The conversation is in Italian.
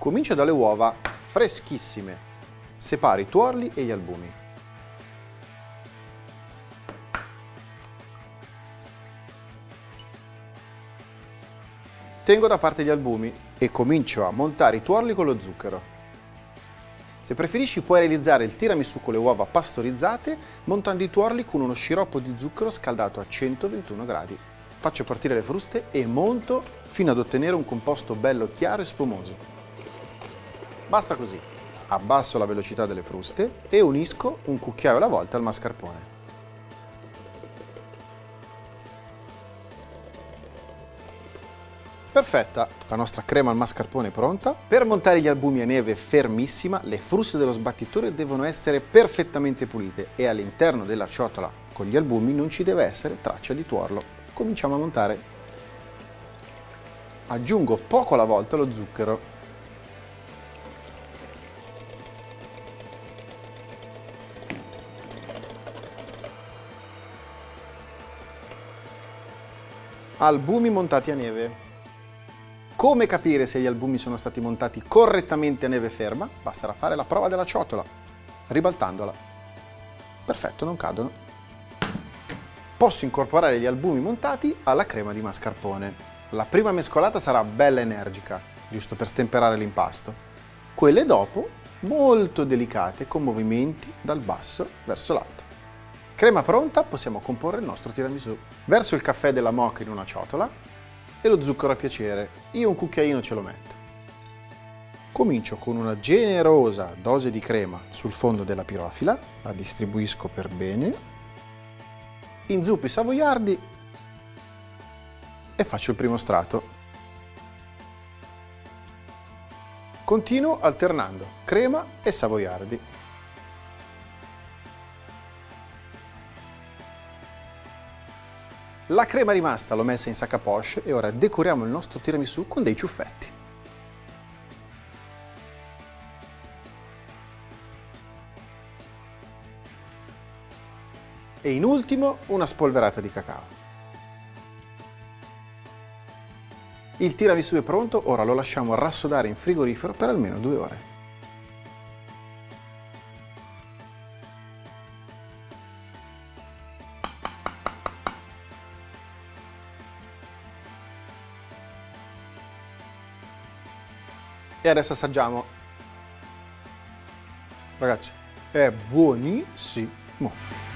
Comincio dalle uova freschissime. Separo i tuorli e gli albumi. Tengo da parte gli albumi e comincio a montare i tuorli con lo zucchero. Se preferisci puoi realizzare il tiramisù con le uova pastorizzate montando i tuorli con uno sciroppo di zucchero scaldato a 121 gradi. Faccio partire le fruste e monto fino ad ottenere un composto bello chiaro e spumoso. Basta così. Abbasso la velocità delle fruste e unisco un cucchiaio alla volta al mascarpone. Perfetta, la nostra crema al mascarpone è pronta. Per montare gli albumi a neve fermissima, le fruste dello sbattitore devono essere perfettamente pulite e all'interno della ciotola con gli albumi non ci deve essere traccia di tuorlo. Cominciamo a montare. Aggiungo poco alla volta lo zucchero. Albumi montati a neve. Come capire se gli albumi sono stati montati correttamente a neve ferma? Basterà fare la prova della ciotola, ribaltandola. Perfetto, non cadono. Posso incorporare gli albumi montati alla crema di mascarpone. La prima mescolata sarà bella energica, giusto per stemperare l'impasto. Quelle dopo, molto delicate, con movimenti dal basso verso l'alto. Crema pronta, possiamo comporre il nostro tiramisù. Verso il caffè della moca in una ciotola e lo zucchero a piacere. Io un cucchiaino ce lo metto. Comincio con una generosa dose di crema sul fondo della pirofila, la distribuisco per bene, inzuppo i savoiardi e faccio il primo strato. Continuo alternando crema e savoiardi. La crema rimasta l'ho messa in sac a poche e ora decoriamo il nostro tiramisù con dei ciuffetti. E in ultimo una spolverata di cacao. Il tiramisù è pronto, ora lo lasciamo rassodare in frigorifero per almeno due ore. E adesso assaggiamo. Ragazzi, è buonissimo.